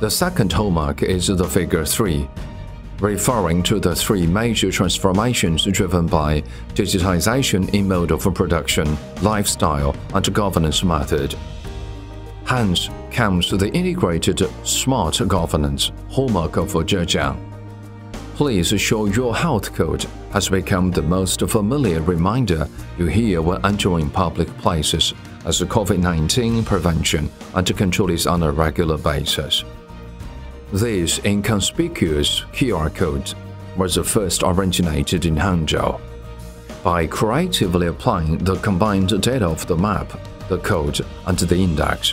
The second hallmark is the figure 3, referring to the three major transformations driven by digitization in mode of production, lifestyle, and governance method. Hence comes the integrated smart governance hallmark of Zhejiang. Please show your health code has become the most familiar reminder you hear when entering public places as COVID-19 prevention and control is on a regular basis. This inconspicuous QR code was first originated in Hangzhou. By creatively applying the combined data of the map, the code, and the index,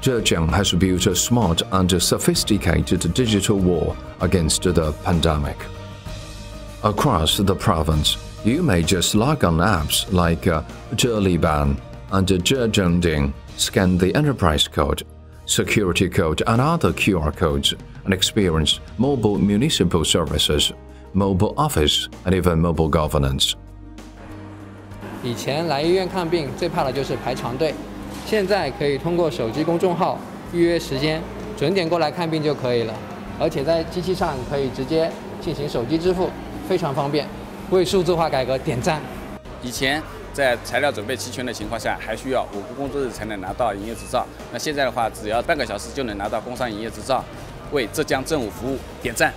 Zhejiang has built a smart and sophisticated digital wall against the pandemic. Across the province, you may just log on apps like uh, Zheliban and Zhezhengding, scan the enterprise code, security code, and other QR codes, and experience mobile municipal services, mobile office, and even mobile governance. 以前来医院看病最怕的就是排长队，现在可以通过手机公众号预约时间，准点过来看病就可以了，而且在机器上可以直接进行手机支付，非常方便。为数字化改革点赞。以前 在材料准备齐全的情况下，还需要五个工作日才能拿到营业执照。那现在的话，只要半个小时就能拿到工商营业执照，为浙江政务服务点赞。